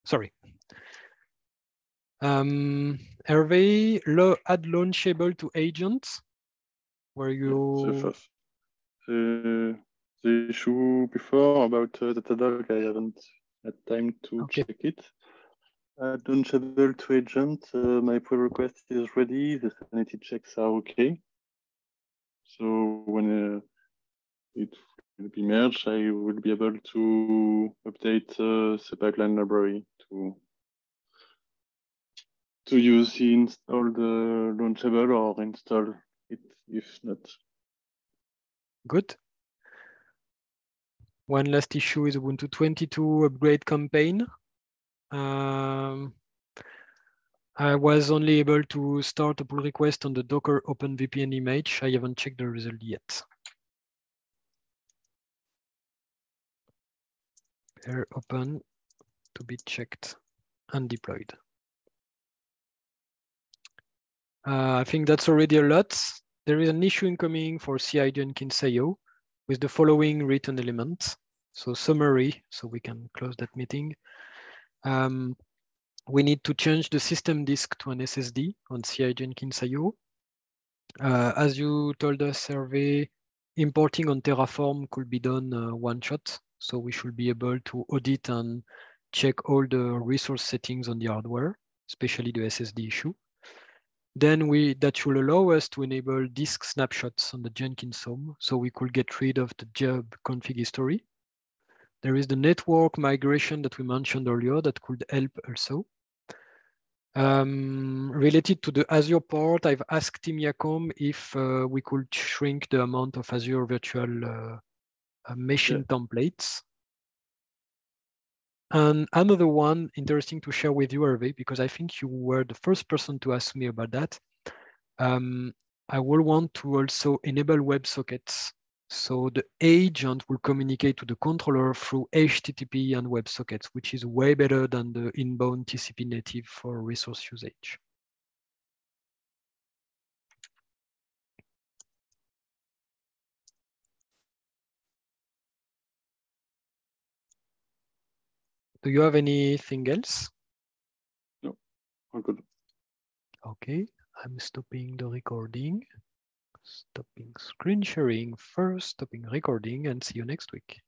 sorry. Um, Hervé, lo add launchable to agents, where The, you first, the, the issue before about uh, Datadog, I haven't had time to Okay. check it. Add launchable to agent, uh, my pull request is ready. The sanity checks are okay. So when uh, it will be merged, I will be able to update uh, the pipeline library to to use the install the launchable or install it if not. good. One last issue is Ubuntu 22 upgrade campaign. Um, I was only able to start a pull request on the Docker OpenVPN image. I haven't checked the result yet. Here open to be checked and deployed. Uh, I think that's already a lot. There is an issue incoming for CI Jenkins IO with the following written elements. So summary, so we can close that meeting. Um, we need to change the system disk to an SSD on CI Jenkins IO. Uh, as you told us, Hervé, importing on Terraform could be done uh, one shot. So we should be able to audit and check all the resource settings on the hardware, especially the SSD issue. Then we that should allow us to enable disk snapshots on the Jenkins home, so we could get rid of the job config history. There is the network migration that we mentioned earlier that could help also. Um, related to the Azure part, I've asked Tim Jacomb if uh, we could shrink the amount of Azure virtual uh, uh, machine yeah. templates and another one interesting to share with you, Hervé, because I think you were the first person to ask me about that. Um, I will want to also enable WebSockets. So the agent will communicate to the controller through HTTP and WebSockets, which is way better than the inbound TCP native for resource usage. Do you have anything else? No, I'm good. Okay, I'm stopping the recording. Stopping screen sharing first, stopping recording, and see you next week.